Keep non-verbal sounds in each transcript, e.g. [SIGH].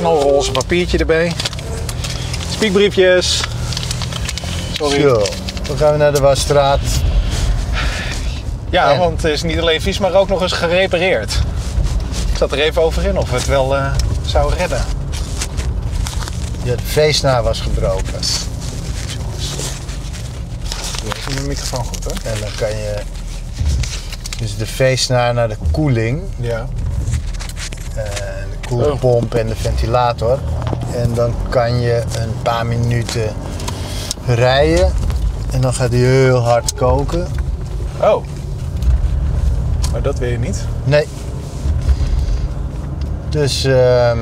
knalroze papiertje erbij. Spiekbriefjes. Sorry. Zo, dan gaan we naar de wasstraat. Ja, En? want het is niet alleen vies, maar ook nog eens gerepareerd. Ik zat er even over in of we het wel zou redden. Ja, de feestnaar was gebroken. Jongens. Doe even mijn microfoon goed hoor. En dan kan je dus de feestnaar naar de koeling. Ja. De koelpomp en de ventilator. En dan kan je een paar minuten rijden. En dan gaat hij heel hard koken. Oh. Maar dat wil je niet. Nee. Dus ehm,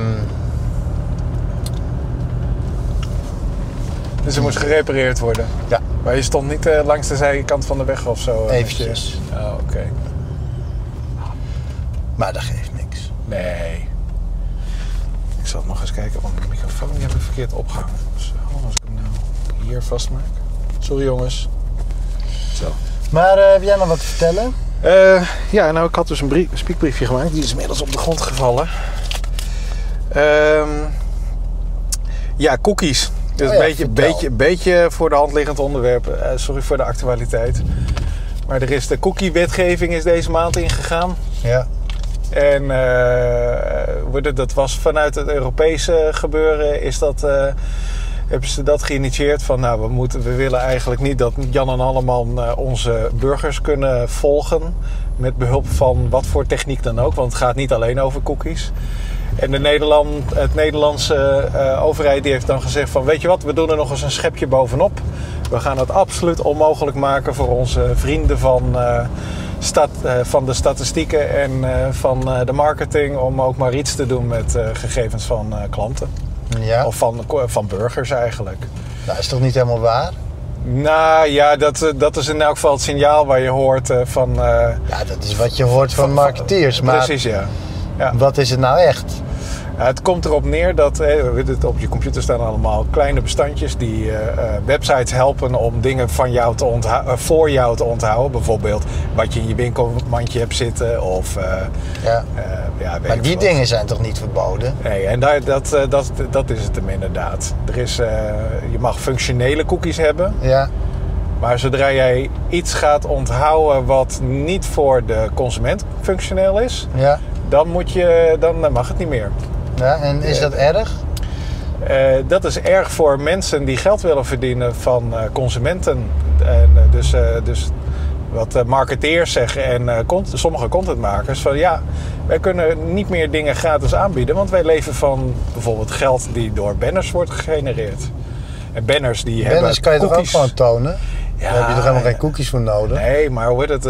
Dus er moest gerepareerd worden. ja, Maar je stond niet eh, langs de zijkant van de weg of zo? eh, Eventjes. je- Oh, oké. maar dat geeft niks. Nee. Ik zal nog eens kijken, want mijn microfoon die heb ik verkeerd opgehangen. Zo, als ik hem nou hier vastmaak. Sorry jongens. Zo. Maar eh, heb jij nog wat te vertellen? Eh, ja, nou ik had dus een brief, spiekbriefje gemaakt. Die is inmiddels op de grond gevallen. Ehm, ja, cookies. Dus Oh ja, een beetje, beetje, beetje voor de hand liggend onderwerp. Eh, sorry voor de actualiteit. Maar er is de cookie-wetgeving is deze maand ingegaan. Ja. En wordt- dat was vanuit het Europese gebeuren, is dat, eh, hebben ze dat geïnitieerd van nou, we, moeten, we willen eigenlijk niet dat Jan en Alleman eh, onze burgers kunnen volgen met behulp van wat voor techniek dan ook, want het gaat niet alleen over cookies. En de Nederland, het Nederlandse overheid die heeft dan gezegd van weet je wat, we doen er nog eens een schepje bovenop. We gaan het absoluut onmogelijk maken voor onze vrienden van, stat, eh, van de statistieken en eh, van eh, de marketing om ook maar iets te doen met gegevens van klanten. Ja. Of van, van burgers eigenlijk. Nou, is toch niet helemaal waar? Nou ja, dat, dat is in elk geval het signaal waar je hoort van... Ja, dat is wat je hoort van marketeers. Maar Precies, ja. ja. wat is het nou echt? Het komt erop neer dat op je computer staan allemaal kleine bestandjes die eh, eh, websites helpen om dingen van jou te eh, voor jou te onthouden. Bijvoorbeeld wat je in je winkelmandje hebt zitten of Ja. ja, Maar die wat. dingen zijn toch niet verboden? Nee, en daar, dat, dat, dat is het hem inderdaad. Er is, je mag functionele cookies hebben, Ja. maar zodra jij iets gaat onthouden wat niet voor de consument functioneel is, Ja. dan, moet je, dan mag het niet meer. Ja. En is dat erg? Eh, dat is erg voor mensen die geld willen verdienen van eh, consumenten. En, eh, dus, dus wat marketeers zeggen en cont- sommige contentmakers van ja, wij kunnen niet meer dingen gratis aanbieden, want wij leven van bijvoorbeeld geld die door banners wordt gegenereerd. En banners die Banners hebben kan je toch ook cookies. gewoon tonen? Ja, Daar heb je toch helemaal geen cookies voor nodig? Nee, maar hoe het,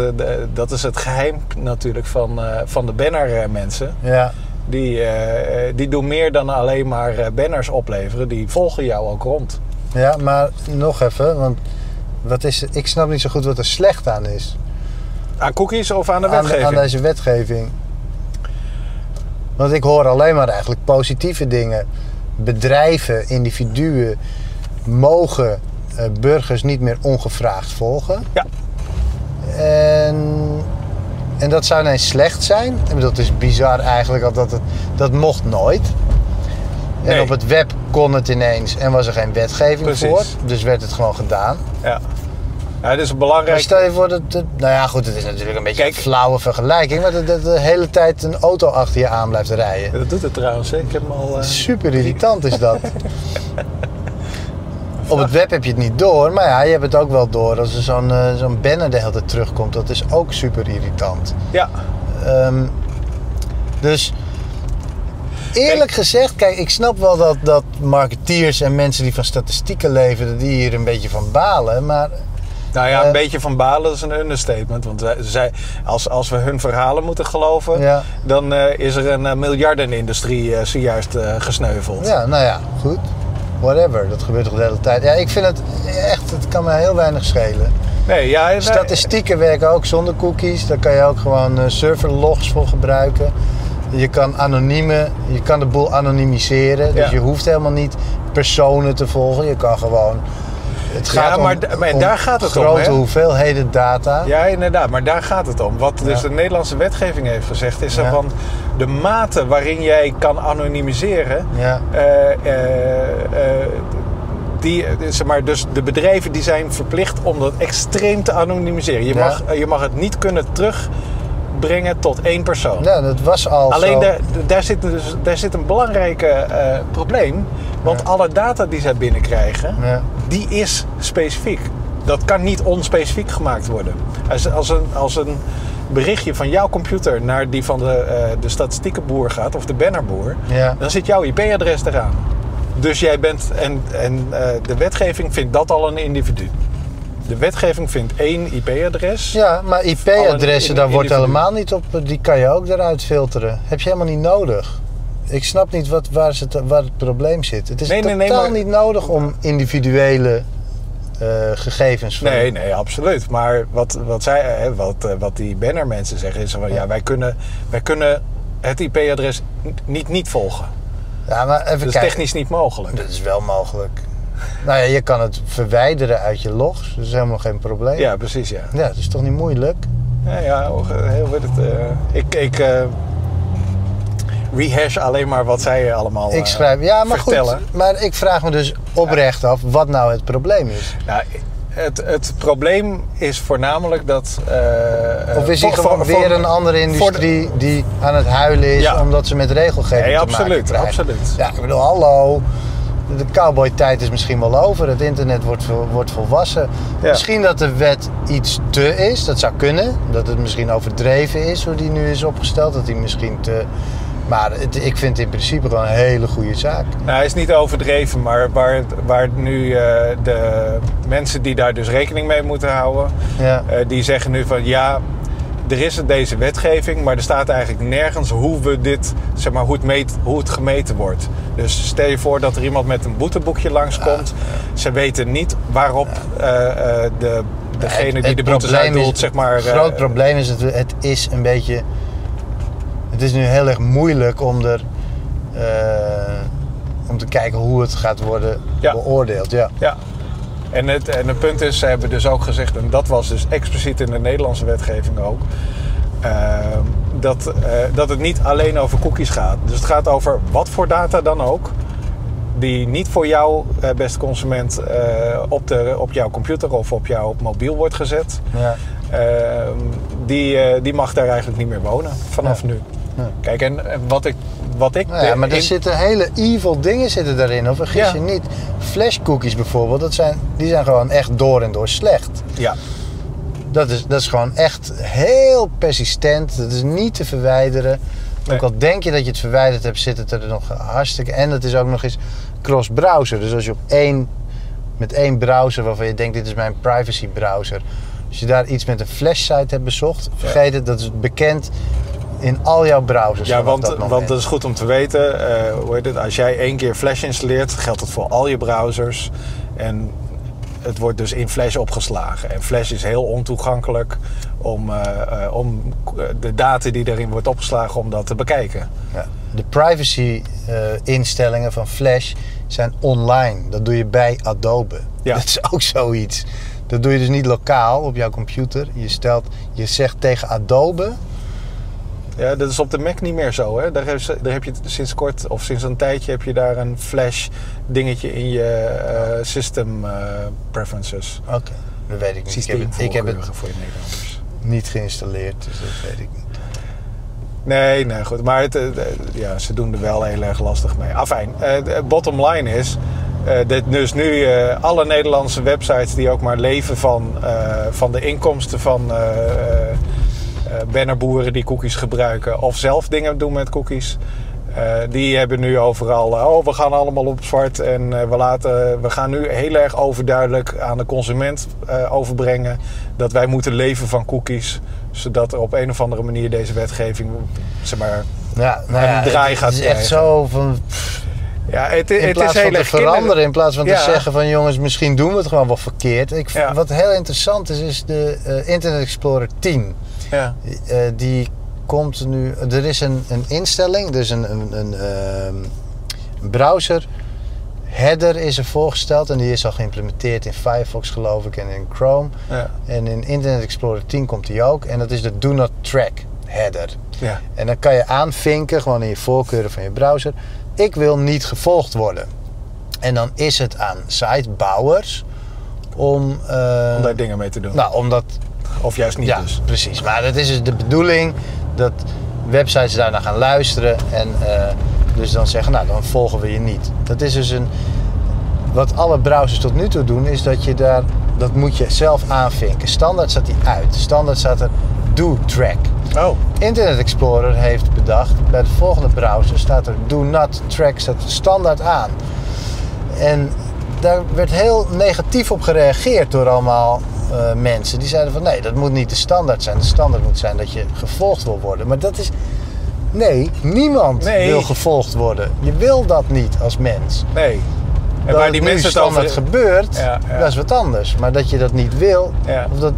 dat is het geheim natuurlijk van, van de banner mensen. Ja. Die, eh, die doen meer dan alleen maar eh, banners opleveren. Die volgen jou ook rond. ja, maar nog even, want wat is, ik snap niet zo goed wat er slecht aan is. Aan cookies of aan de Aan, wetgeving? aan deze wetgeving. Want ik hoor alleen maar eigenlijk positieve dingen. Bedrijven, individuen mogen eh, burgers niet meer ongevraagd volgen. Ja. En, en dat zou ineens slecht zijn. Ik bedoel, het is bizar eigenlijk dat het dat mocht nooit. En Nee. op het web kon het ineens en was er geen wetgeving Precies. voor. Dus werd het gewoon gedaan. Ja. ja, is Maar belangrijk. stel je voor dat... dat- nou ja, goed, het is natuurlijk een beetje Kijk. een flauwe vergelijking. Maar dat, dat de hele tijd een auto achter je aan blijft rijden. Dat doet het trouwens. Hè? Ik heb hem al. eh, Super irritant is dat. [LAUGHS] Op het web heb je het niet door. Maar ja, je hebt het ook wel door als er zo'n eh, zo'n banner de hele tijd terugkomt. Dat is ook super irritant. Ja. Ehm, dus eerlijk gezegd, kijk, ik snap wel dat, dat marketeers en mensen die van statistieken leven, dat die hier een beetje van balen. Maar Nou ja, een Eh. beetje van balen is een understatement. Want wij, zij, als, als we hun verhalen moeten geloven, Ja. dan eh, is er een miljardenindustrie eh, zojuist gesneuveld. ja, nou ja, goed. Whatever, dat gebeurt toch de hele tijd. Ja, ik vind het echt, het kan me heel weinig schelen. Nee, ja, Statistieken werken ook zonder cookies. Daar kan je ook gewoon eh, serverlogs voor gebruiken. Je kan anonieme, je kan de boel anonimiseren. Dus Ja. je hoeft helemaal niet personen te volgen. Je kan gewoon Het gaat Ja, maar om, daar gaat het om, grote hoeveelheden data. Ja, inderdaad. Maar daar gaat het om. Wat dus de Nederlandse wetgeving heeft gezegd, is Ja. van de mate waarin jij kan anonimiseren. Ja. eh, die, zeg maar, dus de bedrijven die zijn verplicht om dat extreem te anonimiseren. Je, mag, je mag het niet kunnen terugbrengen tot één persoon. Ja, dat was al Alleen zo. daar, daar, zit dus, daar zit een belangrijk eh, probleem. Want Ja. alle data die zij binnenkrijgen, Ja. die is specifiek. Dat kan niet onspecifiek gemaakt worden. Als, als, een, als een berichtje van jouw computer naar die van de, eh, de statistiekenboer gaat, of de bannerboer, Ja. dan zit jouw IP-adres eraan. Dus jij bent, en, en eh, de wetgeving vindt dat al een individu. De wetgeving vindt één IP-adres. Ja, maar IP-adressen, daar wordt helemaal niet op. Die kan je ook eruit filteren. Heb je helemaal niet nodig. Ik snap niet wat, waar, ze te- waar het probleem zit. Het is Nee, totaal nee, maar- niet nodig om individuele eh, gegevens van. Nee, nee, absoluut. Maar wat, wat, zij, hè, wat, eh, wat die bannermensen zeggen is van ja, wij kunnen, wij kunnen het IP-adres niet niet volgen. Ja, maar even Dat is kijken. technisch niet mogelijk. Dat is wel mogelijk. Nou ja, je kan het verwijderen uit je logs. Dat is helemaal geen probleem. Ja, precies ja. Ja, dat is toch niet moeilijk? Ja, ja heel weet het. eh, ik ik eh, rehash alleen maar wat zij allemaal Ik eh, schrijf, ja, maar vertellen. goed. Maar ik vraag me dus oprecht af wat nou het probleem is. Nou, het, het probleem is voornamelijk dat. eh, Of is voor- gewoon voor- weer voor- een andere industrie die aan het huilen is Ja. omdat ze met regelgeving Nee, te absoluut, maken krijgen? absoluut. Ja, ik bedoel, hallo. De cowboy-tijd is misschien wel over. Het internet wordt, wordt volwassen. Ja. Misschien dat de wet iets te is. Dat zou kunnen. Dat het misschien overdreven is hoe die nu is opgesteld. Dat die misschien te... Maar het- ik vind het in principe gewoon een hele goede zaak. Nou, hij is niet overdreven, maar waar, waar nu eh, de mensen die daar dus rekening mee moeten houden, Ja. eh, die zeggen nu van ja, er is deze wetgeving, maar er staat eigenlijk nergens hoe we dit, zeg maar, hoe het, meet, hoe het gemeten wordt. Dus stel je voor dat er iemand met een boeteboekje langskomt. Ze weten niet waarop eh, eh, de, degene Het- die de probleem uitdoelt, zeg maar. Het eh, groot probleem is dat het is een beetje. Het is nu heel erg moeilijk om er. om te kijken hoe het gaat worden Ja. beoordeeld. Ja. Ja. En het, en het punt is, ze hebben dus ook gezegd, en dat was dus expliciet in de Nederlandse wetgeving ook, ehm, dat, eh, dat het niet alleen over cookies gaat. Dus het gaat over wat voor data dan ook, die niet voor jou, eh, beste consument, eh, op, de, op jouw computer of op jouw mobiel wordt gezet. Ja. Ehm, die, die mag daar eigenlijk niet meer wonen vanaf Ja. nu. Ja. Kijk, en wat ik, wat ik Nou ja, maar er in- zitten hele evil dingen zitten daarin. Of vergis Ja. je niet. Flash cookies bijvoorbeeld, dat zijn, die zijn gewoon echt door en door slecht. ja, Dat is, dat is gewoon echt heel persistent. Dat is niet te verwijderen. Nee. Ook al denk je dat je het verwijderd hebt, zit het er nog hartstikke. En het is ook nog eens cross-browser. Dus als je op één, met één browser waarvan je denkt: dit is mijn privacy browser. Als je daar iets met een flash site hebt bezocht, vergeet het, dat is bekend in al jouw browsers. Ja, want, dat want dat is goed om te weten. eh, hoe heet het? Als jij één keer Flash installeert, geldt het voor al je browsers. En het wordt dus in Flash opgeslagen. En Flash is heel ontoegankelijk om, eh, eh, om de data die erin wordt opgeslagen, om dat te bekijken. Ja. De privacy eh, instellingen van Flash zijn online. Dat doe je bij Adobe. Ja. Dat is ook zoiets. Dat doe je dus niet lokaal op jouw computer. Je, stelt, je zegt tegen Adobe. Ja, dat is op de Mac niet meer zo. Hè? Daar, heb je, daar heb je sinds kort of sinds een tijdje heb je daar een Flash dingetje in je eh, system eh, preferences. Oké, dat weet ik niet. Ik heb, het, ik heb het voor je Nederlanders. niet geïnstalleerd, dus dat weet ik niet. Nee, nee, goed. Maar het, eh, ja, ze doen er wel heel erg lastig mee. Afijn, eh, de bottom line is... eh, dit, dus nu eh, alle Nederlandse websites die ook maar leven van, eh, van de inkomsten van bannerboeren die cookies gebruiken... of zelf dingen doen met cookies... eh, die hebben nu overal, eh, oh we gaan allemaal op zwart en eh, we, laten, we gaan nu heel erg overduidelijk aan de consument eh, overbrengen dat wij moeten leven van cookies. Zodat er op een of andere manier deze wetgeving, zeg maar, Ja, nou Een ja, draai gaat het is echt zo van... ja, het, In het plaats is van heel te erg kinder- veranderen, in plaats van te zeggen van jongens, misschien doen we het gewoon wel verkeerd. Ik. Wat heel interessant is, is de eh, Internet Explorer 10. Ja, Eh, die komt nu. Er is een, een instelling, dus een, een, een, ehm, een browser. header is er voorgesteld en die is al geïmplementeerd in Firefox geloof ik en in Chrome. Ja. En in Internet Explorer 10 komt die ook. En dat is de Do Not Track header. Ja. En dan kan je aanvinken, gewoon in je voorkeuren van je browser. Ik wil niet gevolgd worden. En dan is het aan sitebouwers om... eh, Om daar dingen mee te doen. nou, om dat of juist niet ja, dus. precies. Maar het is dus de bedoeling dat websites daarna gaan luisteren en eh, dus dan zeggen, nou dan volgen we je niet. Dat is dus een. Wat alle browsers tot nu toe doen, is dat je daar, dat moet je zelf aanvinken. Standaard staat die uit. Standaard staat er do track. Oh, Internet Explorer heeft bedacht, bij de volgende browser staat er do not track, staat standaard aan. En daar werd heel negatief op gereageerd door allemaal eh, mensen. Die zeiden van nee, dat moet niet de standaard zijn. De standaard moet zijn dat je gevolgd wil worden. Maar dat is. Nee, niemand Nee. wil gevolgd worden. Je wil dat niet als mens. nee. En waar die mensen het over... gebeurt, Ja, ja. dat is wat anders. Maar dat je dat niet wil, of dat,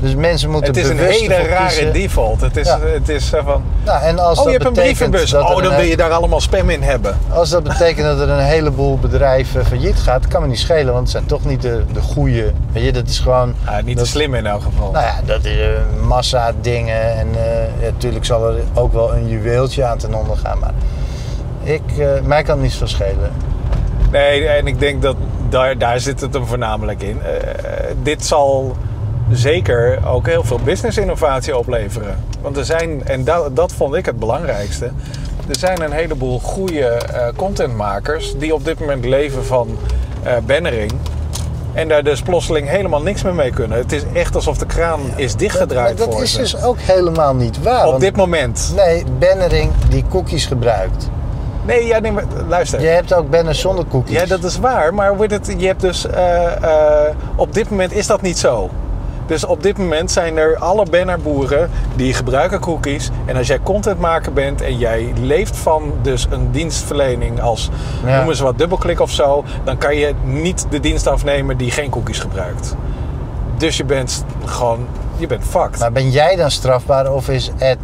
dus mensen moeten Het is een hele rare default. Het is, Ja. het is eh, van... Nou, en als Oh, dat je hebt een brievenbus. Oh, dan wil je daar allemaal spam in hebben. Als dat betekent dat er een heleboel bedrijven failliet gaat, kan me niet schelen, want het zijn toch niet de, de goede. Weet je, dat is gewoon. Niet dat, te slim in elk geval. Nou ja, dat is een massa dingen en eh, ja, natuurlijk zal er ook wel een juweeltje aan ten onder gaan, maar ik, eh, mij kan het niet zo schelen. Nee, en ik denk dat daar, daar zit het hem voornamelijk in. Eh, dit zal zeker ook heel veel business innovatie opleveren. Want er zijn, en dat, dat vond ik het belangrijkste. Er zijn een heleboel goede eh, contentmakers die op dit moment leven van eh bannering. En daar dus plotseling helemaal niks meer mee kunnen. Het is echt alsof de kraan is dichtgedraaid dat, dat voor is ze. dus ook helemaal niet waar. op dit moment. Nee, bannering die cookies gebruikt. Nee, ja, nee maar luister. Je hebt ook banners zonder cookies. Ja, dat is waar. Maar wordt het, je hebt dus, eh, op dit moment is dat niet zo. Dus op dit moment zijn er alle bannerboeren die gebruiken cookies. En als jij contentmaker bent en jij leeft van dus een dienstverlening als Ja. noemen ze wat dubbelklik of zo, dan kan je niet de dienst afnemen die geen cookies gebruikt. Dus je bent gewoon, je bent fucked. Maar ben jij dan strafbaar of is ad,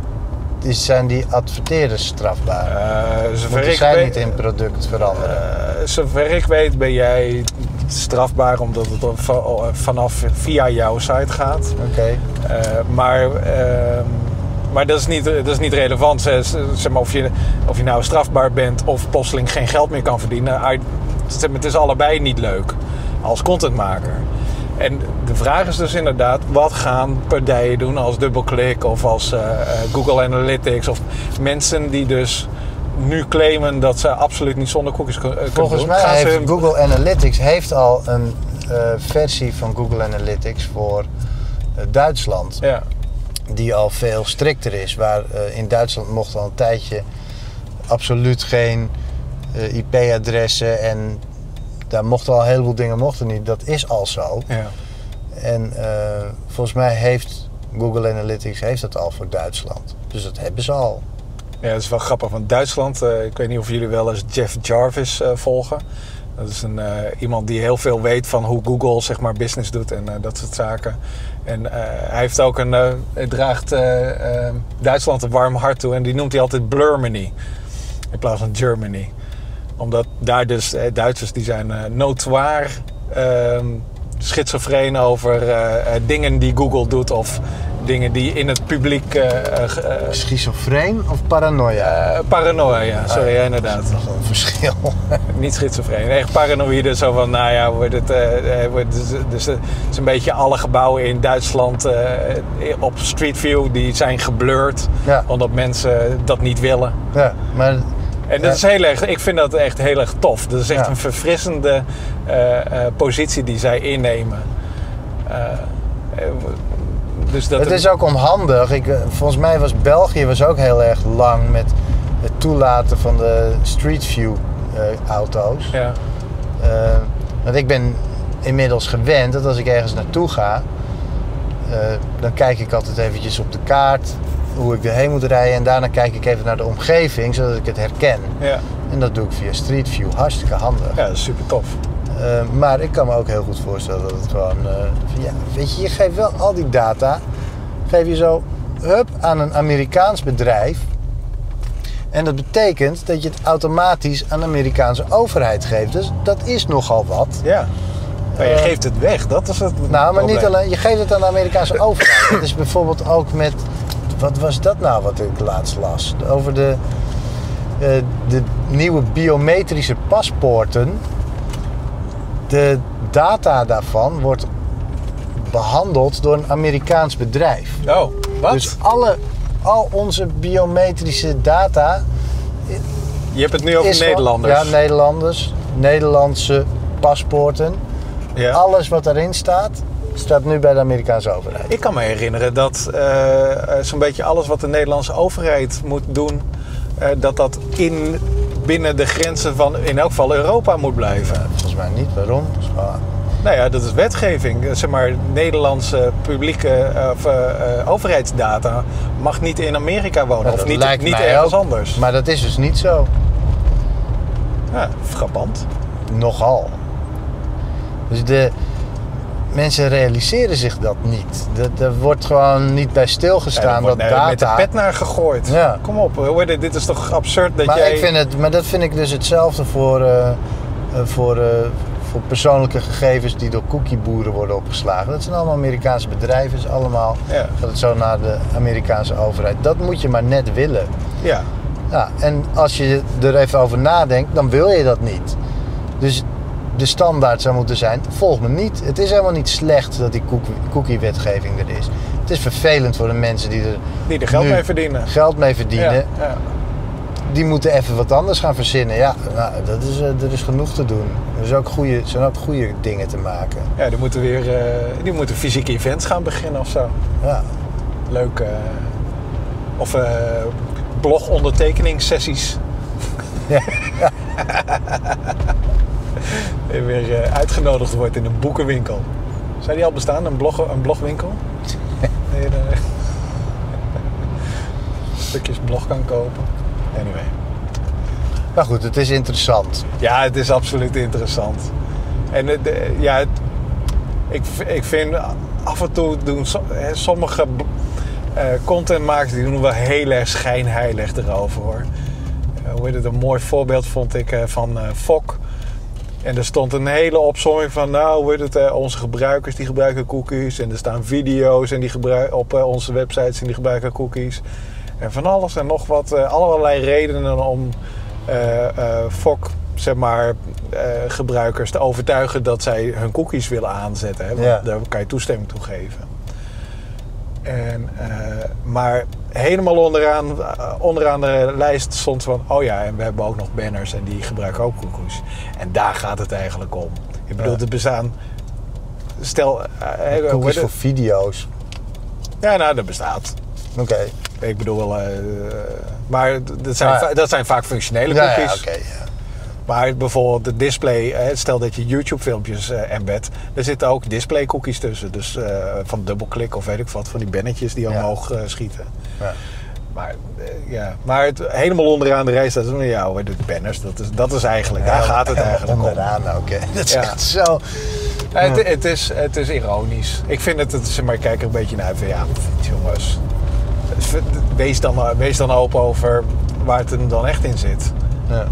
is, zijn die adverteerders strafbaar? Eh, zover Moeten ik zij weet- niet in product veranderen? Eh, zover ik weet ben jij strafbaar omdat het va- vanaf via jouw site gaat. Oké. Eh, maar, ehm, maar dat, is niet, dat is niet relevant. Zeg, maar, of, je, of je nou strafbaar bent of plotseling geen geld meer kan verdienen. Het is allebei niet leuk als contentmaker. En de vraag is dus inderdaad, wat gaan partijen doen als DoubleClick of als eh, eh, Google Analytics of mensen die dus nu claimen dat ze absoluut niet zonder cookies eh, kunnen Volgens doen. mij Gaan ze heeft hun- Google Analytics heeft al een versie van Google Analytics voor Duitsland. Ja, Die al veel strikter is. Waar in Duitsland mocht al een tijdje absoluut geen IP-adressen en daar mochten al een heleboel dingen mochten niet. Dat is al zo. ja. En eh, volgens mij heeft Google Analytics heeft dat al voor Duitsland. Dus dat hebben ze al. Ja, dat is wel grappig. Want Duitsland, eh, ik weet niet of jullie wel eens Jeff Jarvis eh, volgen. Dat is een, iemand die heel veel weet van hoe Google zeg maar, business doet en dat soort zaken. En hij heeft ook een, hij draagt Duitsland een warm hart toe en die noemt hij altijd Blurmany in plaats van Germany. Omdat daar dus eh, Duitsers die zijn eh notoire ehm schizofreen over eh, eh, dingen die Google doet of dingen die in het publiek Schizofreen of paranoia? paranoia, ja. Sorry, ja, inderdaad. Dat is nog een verschil. [LAUGHS] Niet schizofreen. Echt paranoïde. Zo van, nou ja, wordt het, wordt, dus, dus, het is een beetje alle gebouwen in Duitsland op Street View, die zijn geblurred. Ja. Omdat mensen dat niet willen. ja, maar En dat is heel erg, ik vind dat echt heel erg tof. Dat is echt een verfrissende eh, eh, positie die zij innemen. Eh, dus dat het is ook onhandig. Ik, volgens mij was België was ook heel erg lang met het toelaten van de Street View auto's. Ja, want ik ben inmiddels gewend dat als ik ergens naartoe ga, dan kijk ik altijd eventjes op de kaart hoe ik erheen moet rijden. En daarna kijk ik even naar de omgeving, zodat ik het herken. ja. En dat doe ik via Street View. Hartstikke handig. ja, dat is super tof. Eh, maar ik kan me ook heel goed voorstellen dat het gewoon... eh, ja, weet je, je geeft wel al die data... geef je zo hup, aan een Amerikaans bedrijf... En dat betekent dat je het automatisch aan de Amerikaanse overheid geeft. Dus dat is nogal wat. Ja. Maar je Eh, geeft het weg, dat is het Nou, maar niet alleen. Je geeft het aan de Amerikaanse overheid. Dat is bijvoorbeeld ook met. Wat was dat nou wat ik laatst las? Over de, eh, de nieuwe biometrische paspoorten. De data daarvan wordt behandeld door een Amerikaans bedrijf. Oh, wat? Dus alle, al onze biometrische data je hebt het nu over van- Nederlanders. ja, Nederlanders. Nederlandse paspoorten. Ja. Alles wat daarin staat, staat nu bij de Amerikaanse overheid. Ik kan me herinneren dat eh, eh, zo'n beetje alles wat de Nederlandse overheid moet doen, eh, dat dat in, binnen de grenzen van in elk geval Europa moet blijven. Volgens mij niet. Waarom? Nou ja, dat is wetgeving. Zeg maar, Nederlandse publieke of, overheidsdata mag niet in Amerika wonen. Of niet, niet ergens ook. anders. Maar dat is dus niet zo. Ja, frappant. Nogal. Dus de mensen realiseren zich dat niet. Dat- Er wordt gewoon niet bij stilgestaan daar wordt dat nou met de data... pet naar gegooid. Ja. Kom op, hoor, dit dit is toch absurd dat maar, jij... ik vind het, maar dat vind ik dus hetzelfde voor, eh, eh, voor, eh, voor persoonlijke gegevens die door cookieboeren worden opgeslagen. Dat zijn allemaal Amerikaanse bedrijven, is allemaal Ja. gaat het zo naar de Amerikaanse overheid. Dat moet je maar net willen. Ja, Ja, en als je er even over nadenkt, dan wil je dat niet. Dus de standaard zou moeten zijn, volg me niet. Het is helemaal niet slecht dat die cookie- cookie-wetgeving er is. Het is vervelend voor de mensen die er die er geld mee verdienen. geld mee verdienen. Ja, ja. Die moeten even wat anders gaan verzinnen. Ja, nou, dat is, eh, er is genoeg te doen. Er is ook goede, zijn ook goede dingen te maken. Ja, die moeten weer eh, die moeten fysieke events gaan beginnen of zo. Ja, Leuk. eh, of eh blogondertekeningssessies. Ja. [LAUGHS] [LAUGHS] Weer eh, uitgenodigd wordt in een boekenwinkel. Zou die al bestaan, een, blog, een blogwinkel? [LAUGHS] nee, daar [LAUGHS] stukjes blog kan kopen. Anyway. maar goed, het is interessant. Ja, het is absoluut interessant. En het, eh, ja, het- ik, ik vind af en toe doen sommige eh contentmakers die doen wel heel erg schijnheilig erover hoor. Hoe heet het, een mooi voorbeeld vond ik van Fok. En er stond een hele opzomming van, nou, hoe heet het, eh, onze gebruikers die gebruiken cookies. En er staan video's en die gebruik, op eh, onze websites en die gebruiken cookies. En van alles en nog wat, eh, allerlei redenen om Fok, zeg maar, gebruikers te overtuigen dat zij hun cookies willen aanzetten. Hè? Want Ja. daar kan je toestemming toe geven. En, maar helemaal onderaan, eh, onderaan de lijst stond van... oh ja, en we hebben ook nog banners en die gebruiken ook cookies. En daar gaat het eigenlijk om. Ik bedoel, het bestaan... Stel... Cookies heet voor video's. Ja, nou, dat bestaat. Oké. Ik bedoel... maar dat zijn, Ah, dat zijn vaak functionele Ja, ja, cookies. oké. ja. Maar bijvoorbeeld de display, eh, stel dat je YouTube-filmpjes eh embed, er zitten ook display-cookies tussen. Dus eh, van dubbelklik of weet ik wat, van die bannetjes die omhoog schieten. Ja. Maar, ja. maar het, helemaal onderaan de rij staat van ja, de banners, dat is, dat is eigenlijk, daar gaat het eigenlijk om. Onderaan, oké. [LAUGHS] Dat is echt zo. Het, het, is, het is ironisch. Ik vind het, het maar ik kijk er een beetje naar van ja, jongens, wees dan, wees dan open over waar het hem dan echt in zit. Ja.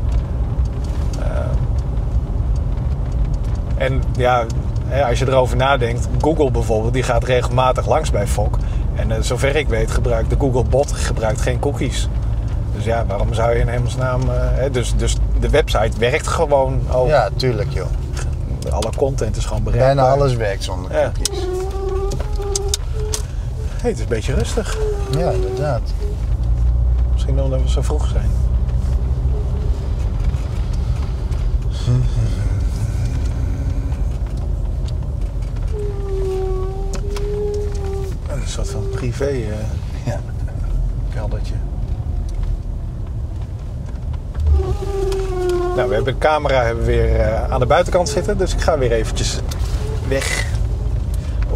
En ja, als je erover nadenkt, Google bijvoorbeeld, die gaat regelmatig langs bij Fok. En eh, zover ik weet, gebruikt de Google bot gebruikt geen cookies. Dus ja, waarom zou je in hemelsnaam... hè, dus, dus de website werkt gewoon ook. ja, tuurlijk joh. Alle content is gewoon bereikbaar. Bijna alles werkt zonder Ja. cookies. Hey, het is een beetje rustig. Ja, inderdaad. Misschien omdat we zo vroeg zijn. Een privé eh Ja. keldertje. Nou, we hebben de camera hebben we weer eh, aan de buitenkant zitten, dus ik ga weer eventjes weg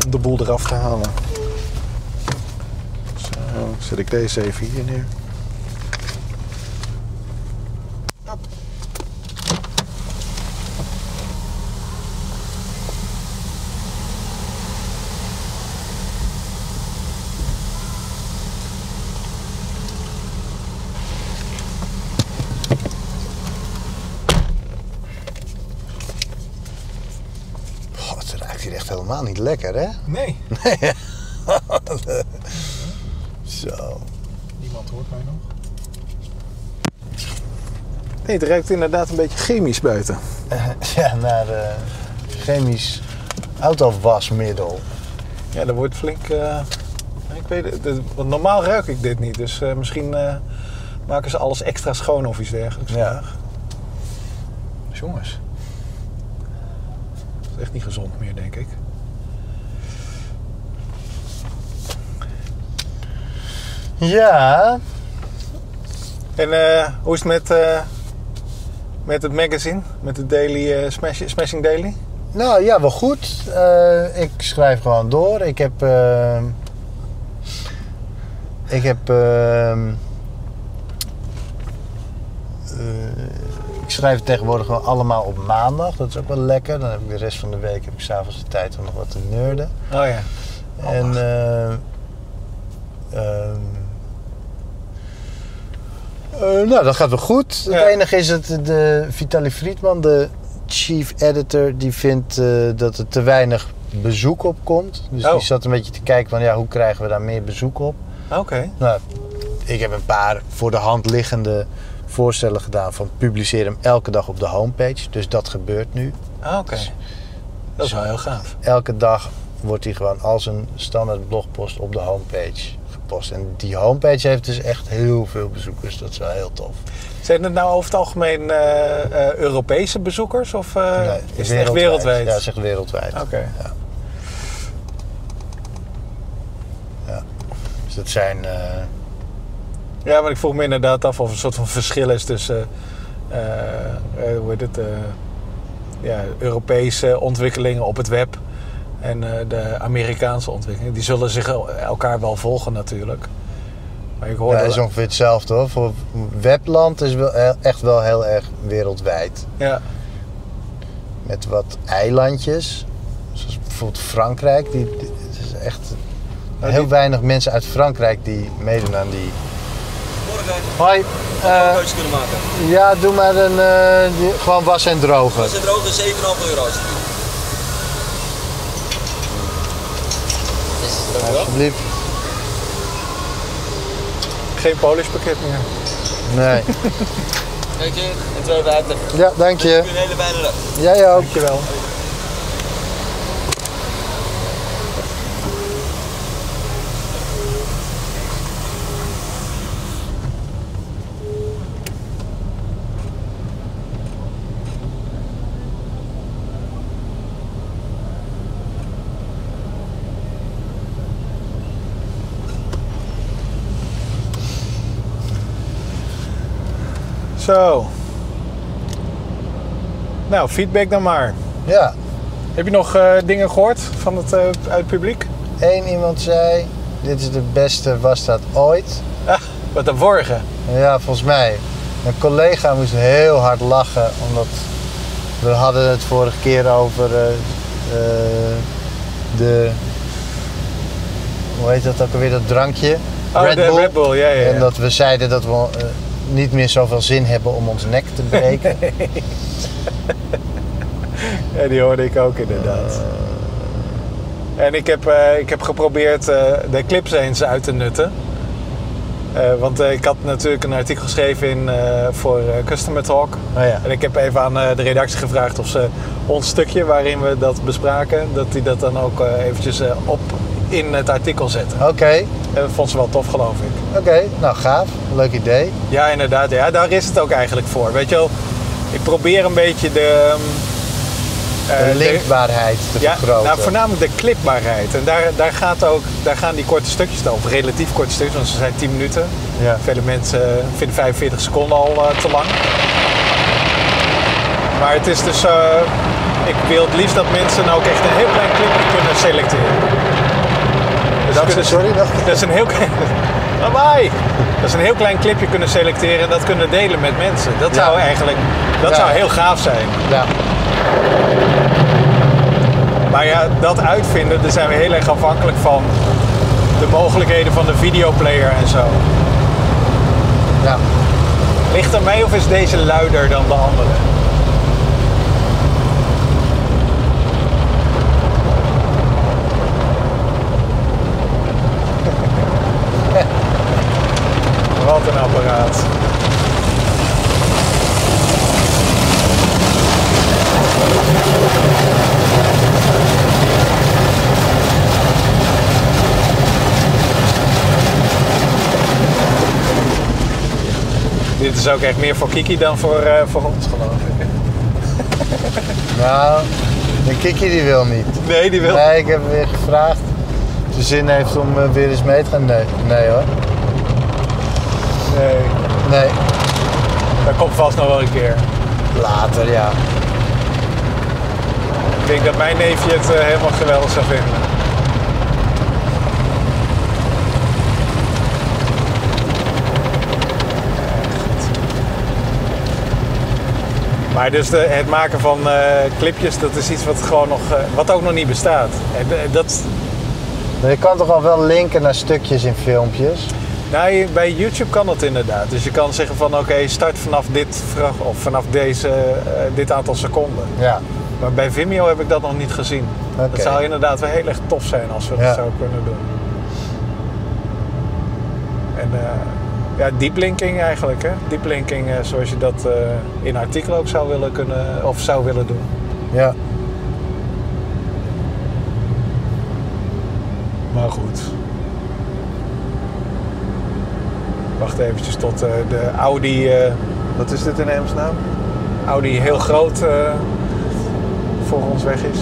om de boel eraf te halen. Zo, zet ik deze even hier neer. echt helemaal niet lekker, hè? Nee. [LAUGHS] [LAUGHS] Zo. Niemand hoort mij nog. Nee, het ruikt inderdaad een beetje chemisch buiten. [LAUGHS] ja, naar eh, chemisch autowasmiddel. Ja, dat wordt flink. eh, ik weet het, het- want normaal ruik ik dit niet. Dus eh, misschien eh, maken ze alles extra schoon of iets dergelijks. Ja. Jongens. Dat is echt niet gezond meer, denk ik. Ja, En eh, hoe is het met, eh, met het magazine? Met de Daily, eh, Smash, Smashing Daily? nou ja, wel goed. Ik schrijf gewoon door. Ik heb. eh, ik heb. eh, eh, ik schrijf tegenwoordig gewoon allemaal op maandag. Dat is ook wel lekker. Dan heb ik de rest van de week heb ik s'avonds de tijd om nog wat te nerden. Oh ja. En Handig. Eh, nou, dat gaat wel goed. Het enige is dat de Vitaly Friedman, de chief editor, die vindt eh, dat er te weinig bezoek op komt. Dus Oh. die zat een beetje te kijken van ja, hoe krijgen we daar meer bezoek op? Oké. Nou, ik heb een paar voor de hand liggende voorstellen gedaan van publiceer hem elke dag op de homepage. Dus dat gebeurt nu. Ah, Oké. Dat is wel heel gaaf. elke dag wordt hij gewoon als een standaard blogpost op de homepage En die homepage heeft dus echt heel veel bezoekers. Dat is wel heel tof. Zijn het nou over het algemeen eh, eh, Europese bezoekers? Of eh, Nee, is het echt wereldwijd? Ja, het is echt wereldwijd. Oké. Ja. Ja. Dus dat zijn... Ja, maar ik vroeg me inderdaad af of er een soort van verschil is tussen hoe heet het, eh, ja, Europese ontwikkelingen op het web en eh, de Amerikaanse ontwikkelingen. Die zullen zich el- elkaar wel volgen natuurlijk. Maar ik ja, hoorde... dat is ongeveer hetzelfde hoor. Voor webland is wel e- echt wel heel erg wereldwijd. ja, Met wat eilandjes. Zoals bijvoorbeeld Frankrijk. Die, die- het is echt Oh, heel die- weinig mensen uit Frankrijk die meedoen aan die... Morgen Hoi. uh, eh, kunnen maken. ja, doe maar een... eh, gewoon was en drogen. Het droog is 7,5 euro. Alsjeblieft. Geen Polish pakket meer. Nee. [LAUGHS] Kijk je, en 52. Ja, dank je. Een hele fijne dag. Jij ook. Dankjewel. Zo. Nou, feedback dan maar. Ja. Heb je nog eh, dingen gehoord van het, eh, uit het publiek? Eén iemand zei, dit is de beste wasstraat ooit. Ah, wat de vorige. Ja, volgens mij. Een collega moest heel hard lachen, omdat we hadden het vorige keer over eh, de... Hoe heet dat ook alweer, dat drankje? Oh, de Red Bull, ja, ja. ja. En dat we zeiden dat we niet meer zoveel zin hebben om ons nek te breken. [LAUGHS] Ja, die hoorde ik ook inderdaad. En ik heb, eh, ik heb geprobeerd eh, de clips eens uit te nutten. Eh, want eh, ik had natuurlijk een artikel geschreven in, eh, voor eh, Customer Talk. Oh ja. En ik heb even aan eh, de redactie gevraagd of ze ons stukje waarin we dat bespraken, dat die dat dan ook eh, eventjes eh, op in het artikel zetten. Oké, En dat vond ze wel tof, geloof ik. oké. Nou, gaaf. Leuk idee. Ja, inderdaad. Ja, daar is het ook eigenlijk voor. Weet je wel, ik probeer een beetje de... ehm, De linkbaarheid te ja, vergroten. nou, voornamelijk de clipbaarheid. En daar, daar, gaat ook, daar gaan die korte stukjes dan, of relatief korte stukjes, want ze zijn 10 minuten. Ja. Vele mensen vinden 45 seconden al eh, te lang. Maar het is dus, eh, ik wil het liefst dat mensen ook echt een heel klein clipje kunnen selecteren. Dus Dat, kunnen- sorry, nog? [LAUGHS] dat is een heel klein. [LAUGHS] Lawaai! Dat is een heel klein clipje kunnen selecteren en dat kunnen delen met mensen. Dat Ja. zou eigenlijk dat Ja. zou heel gaaf zijn. Ja. Maar ja, dat uitvinden, daar zijn we heel erg afhankelijk van de mogelijkheden van de videoplayer en zo. ja. Ligt er mij of is deze luider dan de andere? Dit is ook echt meer voor Kiki dan voor, eh, voor ons, geloof ik. [LAUGHS] nou, de Kiki die wil niet. Nee, die wil Nee, ik heb weer gevraagd of ze zin heeft om eh, weer eens mee te gaan. Nee, nee hoor. Nee. Dat komt vast nog wel een keer. later ja. Ik denk dat mijn neefje het eh, helemaal geweldig zou vinden. Maar dus de, het maken van eh, clipjes, dat is iets wat, gewoon nog, eh, wat ook nog niet bestaat. En, dat, je kan toch al wel linken naar stukjes in filmpjes? Nou, bij YouTube kan dat inderdaad. Dus je kan zeggen van oké, start vanaf dit frag- of vanaf deze, eh, dit aantal seconden. Ja. Maar bij Vimeo heb ik dat nog niet gezien. Oké. Dat zou inderdaad wel heel erg tof zijn als we Ja. dat zouden kunnen doen. En eh, ja, deep linking eigenlijk. Hè? Deep linking eh, zoals je dat in artikelen ook zou willen kunnen of zou willen doen. Ja. Maar goed. Wacht eventjes tot eh, de Audi, eh, wat is dit in hemelsnaam? Audi heel groot eh, voor ons weg is.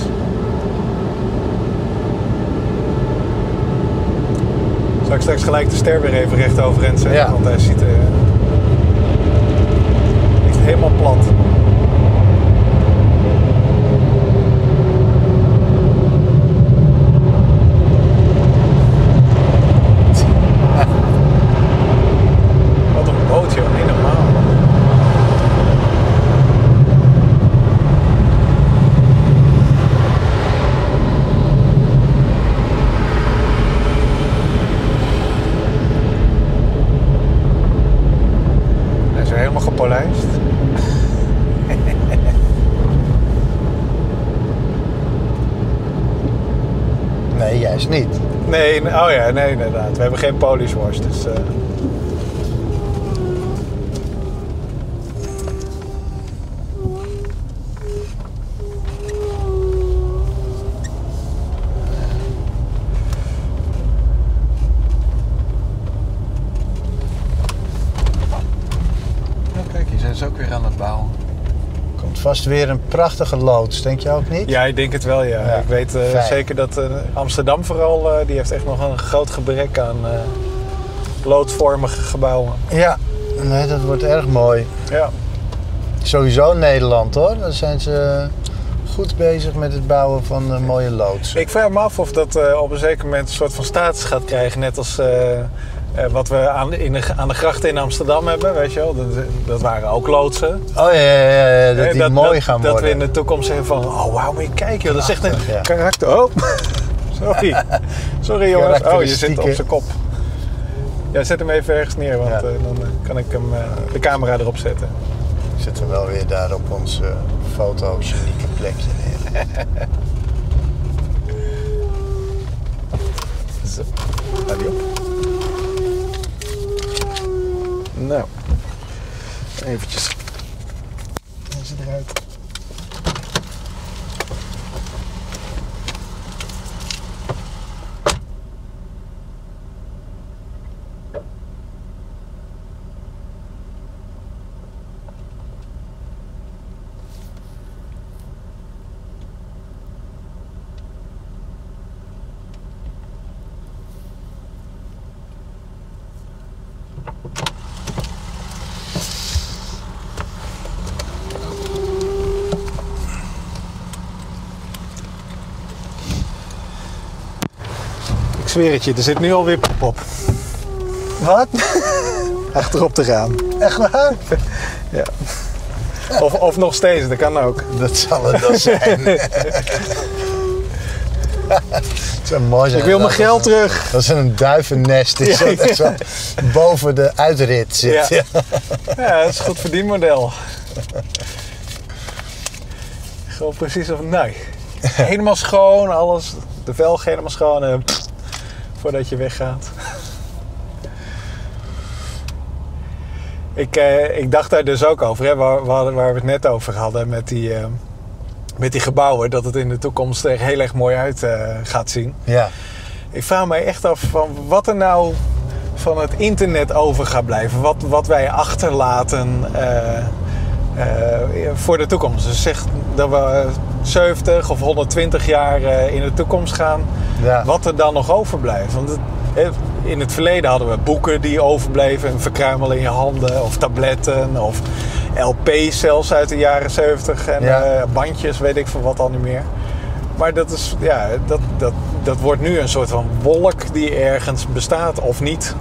Zal ik straks gelijk de ster weer even recht overeind zetten? Ja. Want hij ziet er ligt helemaal plat. Wat een boot, joh. Niet normaal. Hij is weer helemaal gepolijst. Nee, juist niet. Nee, oh ja, nee, inderdaad. We hebben geen polish dus... eh, weer een prachtige loods, denk je ook niet? Ja, ik denk het wel, ja. Ja, Ik weet eh, zeker dat eh, Amsterdam vooral, eh, die heeft echt nog een groot gebrek aan loodvormige gebouwen. Ja. Nee, dat wordt erg mooi. Ja. Sowieso Nederland hoor. Daar zijn ze goed bezig met het bouwen van mooie loods. Ik vraag me af of dat op een zeker moment een soort van status gaat krijgen. Net als wat we aan, in de, aan de grachten in Amsterdam hebben, weet je wel. Dat, dat waren ook loodsen. Oh ja, ja, ja, ja, dat Eh, die mooi gaan dat worden. we in de toekomst zeggen van... Oh, wauw, moet je kijken. joh, Dat is echt een ja. karakter. Oh, [LAUGHS] sorry. Sorry jongens. Oh, je zit op zijn kop. Ja, zet hem even ergens neer, want eh, dan eh, kan ik hem, eh, de camera erop zetten. Zitten we wel weer daar op ons eh foto's unieke plekje neer. [LAUGHS] Zo, die op. Nou, eventjes deze eruit. Zweer het je, er zit nu alweer pop op. Wat? [LAUGHS] Achterop te gaan. Echt waar? Ja. Of, of nog steeds, dat kan ook. Dat zal het dan zijn. [LAUGHS] Mooi. Ik wil mijn geld een- terug. Dat is een duivennest is. Ja, dat echt zo boven de uitrit zit. Ja. Ja, dat is een goed verdienmodel. Gewoon precies of nee. [LAUGHS] Helemaal schoon, alles. De velg helemaal schoon. En voordat je weggaat. [LAUGHS] Ik, eh, ik dacht daar dus ook over, hè, waar, waar, waar we het net over hadden met die, eh, met die gebouwen. Dat het in de toekomst er heel erg mooi uit eh, gaat zien. Ja. Ik vraag mij echt af van wat er nou van het internet over gaat blijven. Wat, wat wij achterlaten eh, voor de toekomst. Dus zeg dat we 70 of 120 jaar eh, in de toekomst gaan. Ja. Wat er dan nog overblijft. Want het, eh, in het verleden hadden we boeken die overbleven. En verkruimelen in je handen. Of tabletten. Of LP's zelfs uit de jaren 70. En Ja. eh, bandjes, weet ik veel wat al niet meer. Maar dat, is, ja, dat, dat, dat wordt nu een soort van wolk die ergens bestaat of niet.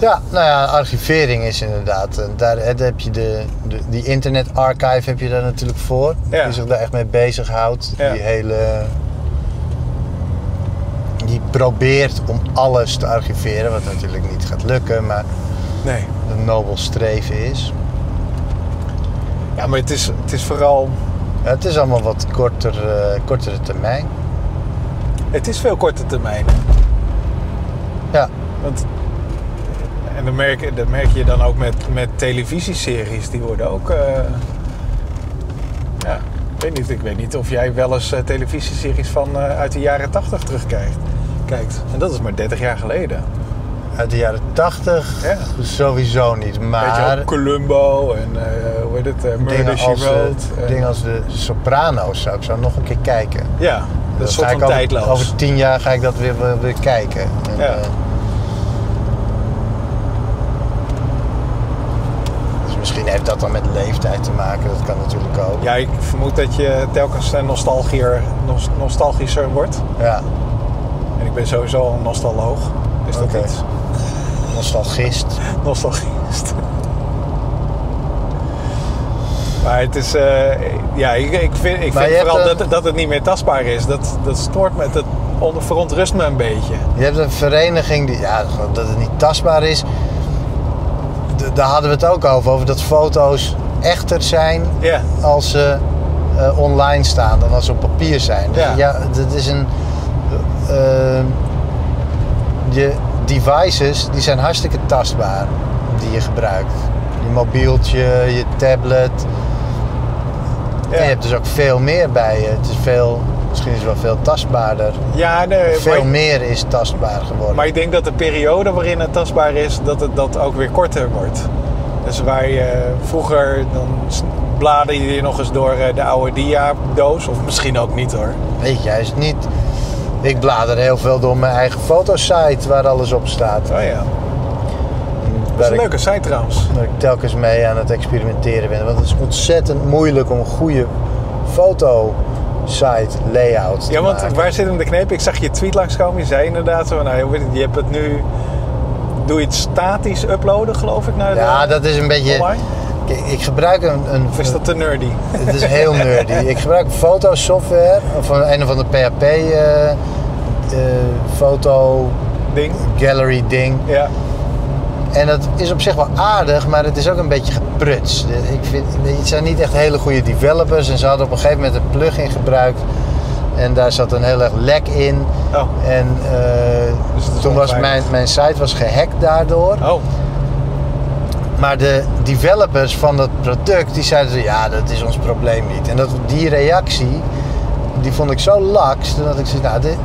Ja, nou ja, archivering is inderdaad. eh, Daar heb je de, de, die internet archive heb je daar natuurlijk voor. Ja. Die zich daar echt mee bezighoudt. Ja. Die hele. Die probeert om alles te archiveren, wat natuurlijk niet gaat lukken, maar Nee. een nobel streven is. Ja, maar het is, het is vooral... Ja, het is allemaal wat korter, eh, kortere termijn. Het is veel korte termijn. Ja, Want, en dat merk, dat merk je dan ook met, met televisieseries. Die worden ook... eh, ja, ik weet, niet, ik weet niet of jij wel eens eh, televisieseries van eh, uit de jaren 80 terugkijkt. Kijkt. En dat is maar 30 jaar geleden. uit de jaren 80 Ja. sowieso niet. Maar Columbo en hoe heet het? Murder, She als, Wrote. en- dingen als de Soprano's zou ik zo nog een keer kijken. Ja, dat is een soort van over, tijdloos. Over tien jaar ga ik dat weer, weer, weer kijken. En, Ja. eh, dus misschien heeft dat dan met leeftijd te maken. Dat kan natuurlijk ook. Ja, ik vermoed dat je telkens eh, nostalgier, nos- nostalgischer wordt. Ja, En ik ben sowieso een nostalloog. Is dat Oké. iets? nostalgist. [LAUGHS] Nostalgist. Maar het is... eh, ja, ik, ik vind, ik Maar vind vooral een- dat, dat het niet meer tastbaar is. Dat, dat stoort me. Dat onder, verontrust me een beetje. Je hebt een vereniging die, ja, dat het niet tastbaar is. Daar hadden we het ook over, over dat foto's echter zijn Ja. als ze eh, online staan dan als ze op papier zijn. Dus Ja. ja, dat is een. eh, je devices die zijn hartstikke tastbaar die je gebruikt. Je mobieltje, je tablet. Ja. En je hebt dus ook veel meer bij je. Het is veel, misschien is het wel veel tastbaarder. Ja, nee, Veel meer is tastbaar geworden. maar ik denk dat de periode waarin het tastbaar is, dat het dat ook weer korter wordt. Dus waar je vroeger, dan bladerde je nog eens door eh, de oude dia-doos. Of misschien ook niet hoor. Weet jij het niet? Ik blader heel veel door mijn eigen fotosite waar alles op staat. Oh ja, dat is een leuke site trouwens. waar ik telkens mee aan het experimenteren ben. Want het is ontzettend moeilijk om een goede fotosite layout Ja, want maken. waar zit hem de kneep? Ik zag je tweet langskomen. Je zei inderdaad zo, nou, je weet het, je hebt het nu... Doe je het statisch uploaden, geloof ik, naar de... Ja, dat is een beetje... Online? Ik gebruik een... een Of is dat te nerdy? Het is heel nerdy. Ik gebruik fotosoftware van een of andere PHP eh, eh, foto Ding? gallery ding. Ja. En dat is op zich wel aardig, maar het is ook een beetje gepruts. Ik vind, het zijn niet echt hele goede developers. En ze hadden op een gegeven moment een plugin gebruikt. En daar zat een heel erg lek in. Oh. En eh, Dus toen was mijn, mijn site was gehackt daardoor. Oh. Maar de developers van dat product, die zeiden ja, dat is ons probleem niet. En dat, die reactie, die vond ik zo laks. Toen had ik zoiets, nou, dit,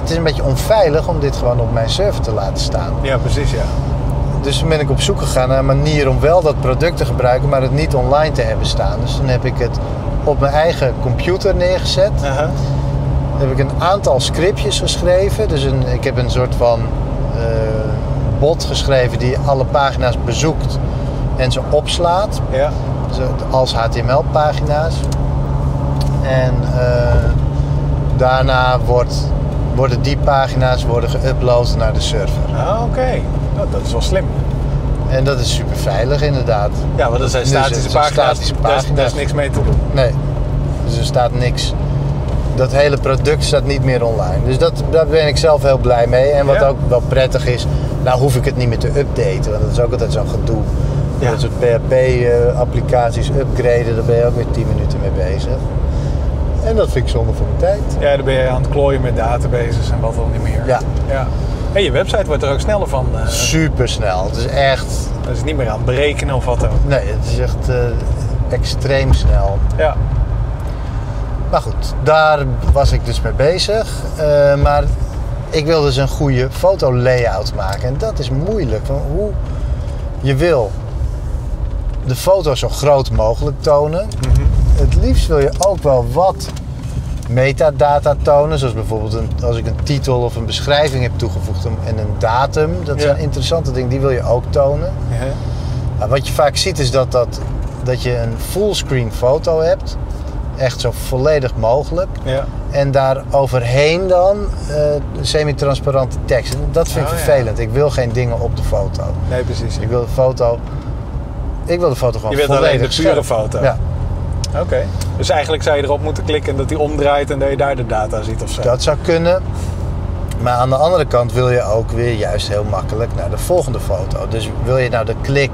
het is een beetje onveilig om dit gewoon op mijn server te laten staan. Ja, precies, ja. Dus toen ben ik op zoek gegaan naar een manier om wel dat product te gebruiken, maar het niet online te hebben staan. Dus toen heb ik het op mijn eigen computer neergezet. Aha. heb ik een aantal scriptjes geschreven. Dus een, ik heb een soort van eh, bot geschreven die alle pagina's bezoekt en ze opslaat. Ja. Dus, eh, als HTML-pagina's. En eh, daarna wordt, worden die pagina's worden geüpload naar de server. Ah, oké. Nou, dat is wel slim. En dat is super veilig inderdaad. Ja, want dat zijn statische pagina's. statische Daar is- Daar is pagina's. niks mee te doen. Nee, dus er staat niks. Dat hele product staat niet meer online. Dus dat, daar ben ik zelf heel blij mee. En wat Ja. ook wel prettig is, nou hoef ik het niet meer te updaten. Want dat is ook altijd zo'n gedoe. Ja. Dat soort PHP-applicaties upgraden, daar ben je ook weer 10 minuten mee bezig. En dat vind ik zonde van mijn tijd. Ja, dan ben je aan het klooien met databases en wat dan niet meer. Ja. ja. En je website wordt er ook sneller van. eh Super snel. Het is echt, dat is niet meer aan het berekenen of wat ook. nee, het is echt eh, extreem snel. Ja. Maar goed, daar was ik dus mee bezig. Eh, maar ik wil dus een goede foto-layout maken. En dat is moeilijk. Van hoe je wil de foto zo groot mogelijk tonen. Het liefst wil je ook wel wat metadata tonen. Zoals bijvoorbeeld een, als ik een titel of een beschrijving heb toegevoegd en een datum. Dat Ja. zijn interessante dingen, die wil je ook tonen. Ja. Nou, wat je vaak ziet is dat, dat, dat je een fullscreen foto hebt. Echt zo volledig mogelijk. Ja. En daar overheen dan eh, semi-transparante tekst. En dat vind ik Oh, vervelend. Ik wil geen dingen op de foto. Nee, precies. Ik wil de foto... Ik wil de foto gewoon Je wilt volledig alleen de pure scherp. foto. Ja, Oké. Dus eigenlijk zou je erop moeten klikken en dat hij omdraait en dat je daar de data ziet of zo. dat zou kunnen. Maar aan de andere kant wil je ook weer juist heel makkelijk naar de volgende foto. Dus wil je nou de klik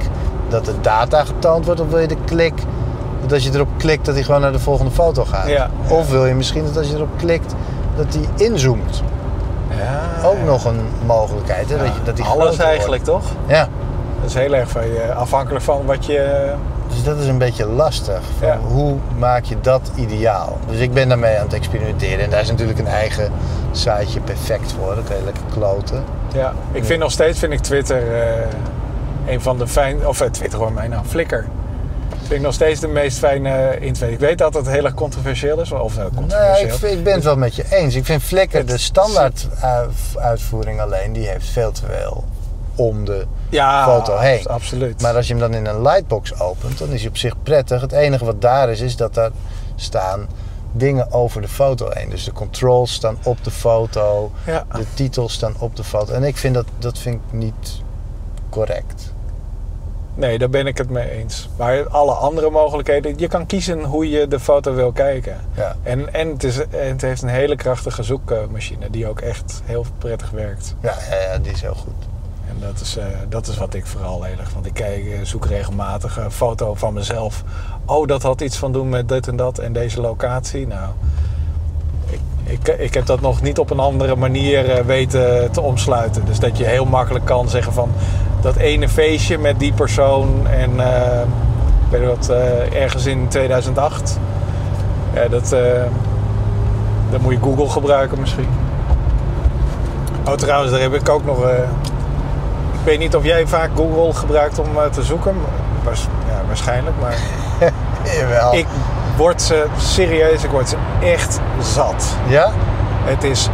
dat de data getoond wordt... of wil je de klik dat als je erop klikt dat hij gewoon naar de volgende foto gaat? Ja. Of wil je misschien dat als je erop klikt dat hij inzoomt? Ja, Ook nog een mogelijkheid. Hè? Dat, je, dat die Alles eigenlijk, toch? Ja. Dat is heel erg van je, afhankelijk van wat je... Dus dat is een beetje lastig. Van Ja. Hoe maak je dat ideaal? Dus ik ben daarmee aan het experimenteren. En daar is natuurlijk een eigen siteje perfect voor. Dat lekker kloten. Ja, ik vind nog steeds vind ik Twitter eh, een van de fijn... Of eh, Twitter hoor mij nou, Flickr. Vind ik nog steeds de meest fijne interface. Ik weet dat het heel erg controversieel is. Of eh, Nou, controversieel. ik, vind- ik ben het wel met je eens. Ik vind Flickr, de standaard uitvoering alleen, die heeft veel te veel om de ja, foto heen. abs- absoluut. Maar als je hem dan in een lightbox opent, dan is hij op zich prettig. Het enige wat daar is, is dat daar staan dingen over de foto heen. Dus de controls staan op de foto, Ja. de titels staan op de foto. En ik vind dat, dat vind ik niet correct. Nee, daar ben ik het mee eens. Maar alle andere mogelijkheden... Je kan kiezen hoe je de foto wil kijken. Ja. En, en, het, is, en het heeft een hele krachtige zoekmachine... die ook echt heel prettig werkt. Ja, ja, ja, die is heel goed. En dat is, eh, dat is wat ik vooral heel. Want ik kijk, eh, zoek regelmatig een foto van mezelf. Oh, dat had iets van doen met dit en dat en deze locatie. Nou, ik, ik, ik heb dat nog niet op een andere manier eh, weten te omsluiten. Dus dat je heel makkelijk kan zeggen van... dat ene feestje met die persoon en... eh, ik weet wat, eh, ergens in 2008. Ja, dat, eh, dan moet je Google gebruiken misschien. Oh, trouwens, daar heb ik ook nog... ik weet niet of jij vaak Google gebruikt om eh, te zoeken. Waars- ja, waarschijnlijk, maar... [LAUGHS] Jawel. Ik word ze serieus, ik word ze echt zat. Ja? Het is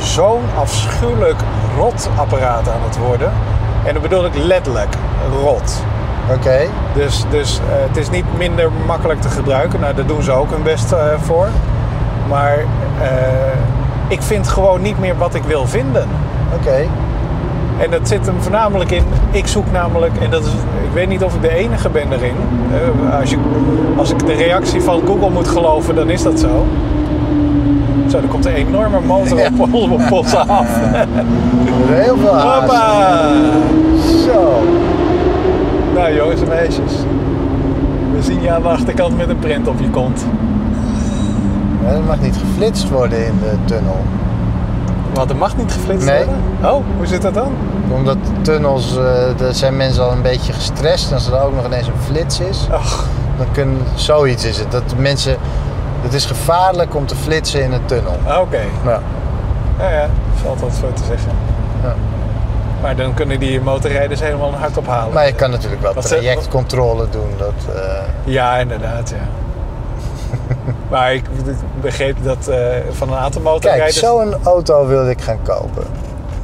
zo'n afschuwelijk rot apparaat aan het worden. En dat bedoel ik letterlijk rot. Oké. Dus, dus eh, het is niet minder makkelijk te gebruiken. Nou, daar doen ze ook hun best eh, voor. Maar ik vind gewoon niet meer wat ik wil vinden. Oké. En dat zit hem voornamelijk in. Ik zoek namelijk, en dat is, ik weet niet of ik de enige ben erin. Eh, als, je, als ik de reactie van Google moet geloven, dan is dat zo. Zo, er komt een enorme motor Ja. op, ons af. [LAUGHS] Heel veel. Hoppa! Zo. Nou jongens en meisjes. We zien je aan de achterkant met een print op je kont. Ja, er mag niet geflitst worden in de tunnel. Wat, er mag niet geflitst Nee. worden? Oh, hoe zit dat dan? Omdat tunnels, eh daar zijn mensen al een beetje gestrest. En als er ook nog ineens een flits is, Ach, dan kunnen zoiets is het. Dat mensen, het is gevaarlijk om te flitsen in een tunnel. oké. Ja. Ja, ja, valt wat voor te zeggen. Ja. Maar dan kunnen die motorrijders helemaal een hart ophalen. Maar je kan natuurlijk wel trajectcontrole doen. Dat, eh, Ja, inderdaad, ja. Maar ik begreep dat eh, van een aantal Kijk, motorrijders... zo'n auto wilde ik gaan kopen.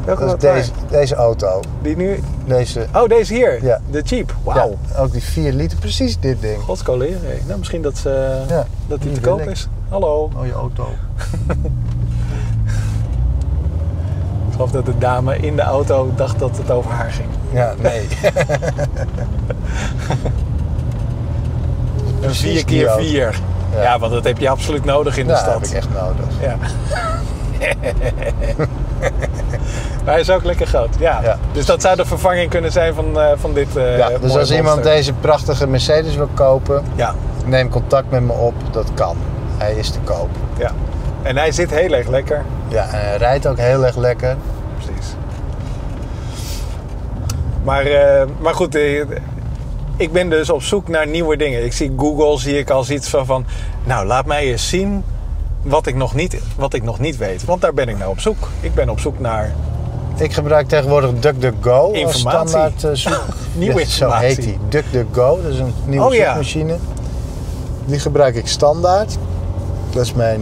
Welke Dat is deze, deze auto. Die nu... Deze, Oh, deze hier. Ja. De Jeep. Wauw. ja, ook die 4 liter, precies dit ding. Godskoleren. Nou, misschien dat, ze, Ja, dat die te koop ik. is. Hallo. Mooie auto. [LAUGHS] Ik geloof dat de dame in de auto dacht dat het over haar ging. Ja, nee. [LAUGHS] [LAUGHS] Een Precies die 4x4. Ja. Ja. want dat heb je absoluut nodig in de Ja, stad. dat heb ik echt nodig. Ja. [LAUGHS] maar hij is ook lekker groot. Ja. Ja. Dus dat zou de vervanging kunnen zijn van, eh, van dit. eh, Ja, dus als iemand deze prachtige Mercedes wil kopen, Ja, neem contact met me op. Dat kan. Hij is te koop. ja. En hij zit heel erg lekker. Ja, en hij rijdt ook heel erg lekker. Precies. Maar, eh, maar goed, ik ben dus op zoek naar nieuwe dingen. Ik zie Google, zie ik als iets van, van nou laat mij eens zien wat ik, nog niet, wat ik nog niet weet. Want daar ben ik nou op zoek. Ik ben op zoek naar Ik gebruik tegenwoordig DuckDuckGo als standaard eh, zoek. [LAUGHS] Nieuwe Ja, Zo heet die. DuckDuckGo, dat is een nieuwe Oh ja. zoekmachine. Die gebruik ik standaard. Dat is mijn...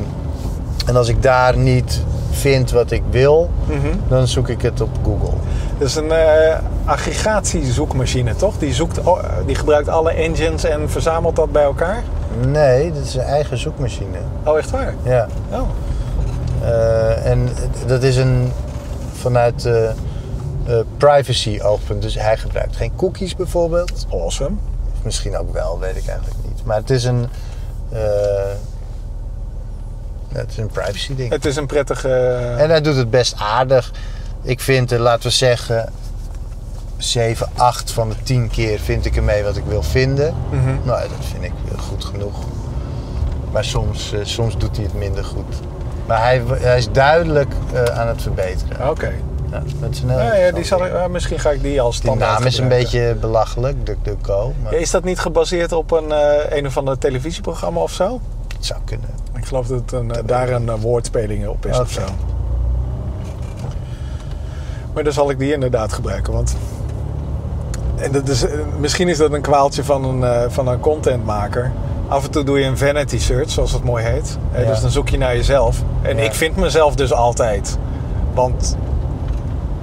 En als ik daar niet vind wat ik wil, Mhm. dan zoek ik het op Google. Dat is een eh, aggregatiezoekmachine, toch? Die, zoekt, oh, die gebruikt alle engines en verzamelt dat bij elkaar? Nee, dat is een eigen zoekmachine. Oh, echt waar? Ja. Oh. Eh, en dat is een vanuit eh, eh, privacy oogpunt. Dus hij gebruikt geen cookies bijvoorbeeld. Awesome. Of misschien ook wel, weet ik eigenlijk niet. Maar het is een, het is een privacy ding. Het is een prettige... En hij doet het best aardig. Ik vind, eh, laten we zeggen, 7, 8 van de 10 keer vind ik ermee wat ik wil vinden. Mhm. Nou, dat vind ik goed genoeg. Maar soms, eh, soms doet hij het minder goed. Maar hij, hij is duidelijk eh, aan het verbeteren. Oké. Ja, dat is een heel Ja, ja, die zal ik, misschien ga ik die als Die standaard naam is een beetje belachelijk, DuckDuckGo. Maar Ja, is dat niet gebaseerd op een, een of ander televisieprogramma of zo? het zou kunnen. Ik geloof dat het een, daar een woordspeling op is of zo. Maar dan zal ik die inderdaad gebruiken. Want en dat is, eh, misschien is dat een kwaaltje van een, eh, van een contentmaker. Af en toe doe je een vanity search, zoals het mooi heet. Ja. Dus dan zoek je naar jezelf. En Ja. ik vind mezelf dus altijd. Want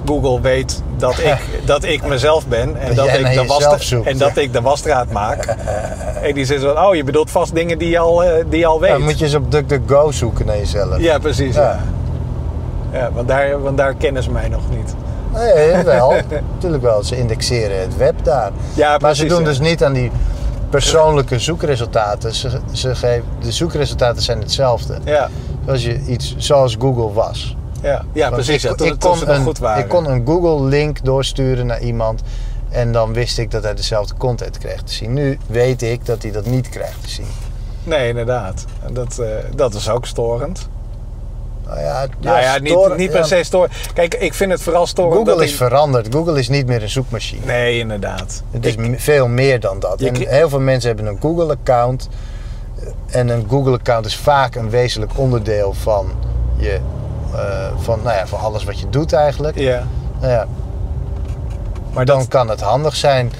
Google weet dat [LAUGHS] ik, dat ik mezelf ben. En Dat ik de, wastra- zoekt, en dat ik de wasstraat maak. [LAUGHS] en die zo van, oh, je bedoelt vast dingen die je al, eh, die je al weet. Dan moet je eens op DuckDuckGo zoeken naar jezelf. Ja, precies. Ja, want, daar, want daar kennen ze mij nog niet. Nee, wel. [LAUGHS] Natuurlijk wel. Ze indexeren het web daar. Ja, maar ze doen ja. dus niet aan die persoonlijke zoekresultaten. Ze, ze geven, de zoekresultaten zijn hetzelfde. Ja, Zoals, je iets, zoals Google was. ja, ja Want precies. ik- ja, kon een- goed waren. Ik kon een Google-link doorsturen naar iemand. En dan wist ik dat hij dezelfde content kreeg te zien. Nu weet ik dat hij dat niet krijgt te zien. Nee, inderdaad. En Dat, eh, dat is ook storend. Nou ja, nou ja, niet, storen- niet per ja, se storend. Kijk, ik vind het vooral storend Google is ik- veranderd. Google is niet meer een zoekmachine. Nee, inderdaad. Het is Ik- veel meer dan dat. En heel veel mensen hebben een Google-account. En een Google-account is vaak een wezenlijk onderdeel van, je, eh, van, nou ja, van alles wat je doet eigenlijk. ja, Nou ja, maar dan dat, kan het handig zijn.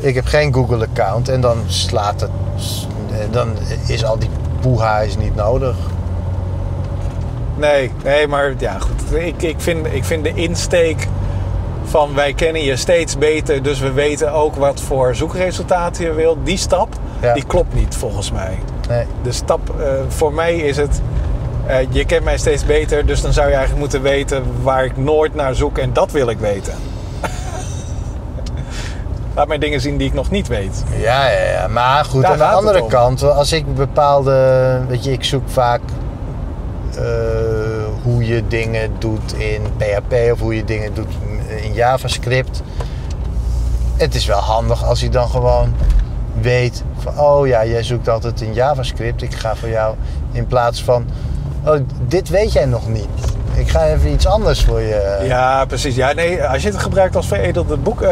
Ik heb geen Google-account en dan slaat het. eh, Dan is al die poeha is niet nodig. Nee, nee, maar ja, goed. Ik, ik, vind, ik vind de insteek van wij kennen je steeds beter, dus we weten ook wat voor zoekresultaten je wilt. Die stap, Ja. die klopt niet volgens mij. Nee. De stap, eh, voor mij is het, eh, je kent mij steeds beter, dus dan zou je eigenlijk moeten weten waar ik nooit naar zoek en dat wil ik weten. [LAUGHS] Laat mij dingen zien die ik nog niet weet. Ja, ja, ja. Maar goed, Daar aan de andere kant, als ik bepaalde. Weet je, ik zoek vaak eh, hoe je dingen doet in PHP of hoe je dingen doet in JavaScript. Het is wel handig als je dan gewoon weet van, oh ja, jij zoekt altijd in JavaScript. Ik ga voor jou in plaats van, oh, dit weet jij nog niet. Ik ga even iets anders voor je. Ja, precies. Ja, nee, als je het gebruikt als veredelde boek, eh,